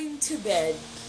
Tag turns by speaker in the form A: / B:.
A: going to bed.